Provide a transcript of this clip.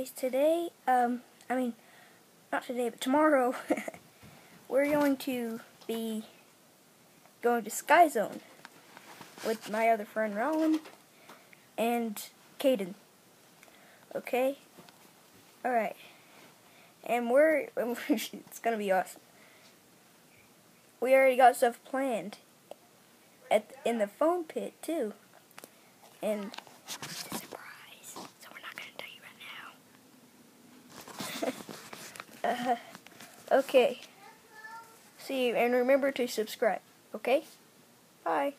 guys, today, um, I mean, not today, but tomorrow, we're going to be going to Sky Zone with my other friend Rowan and Caden. Okay? Alright. And we're, it's gonna be awesome. We already got stuff planned at in the phone pit, too. And Uh, okay. See you, and remember to subscribe, okay? Bye.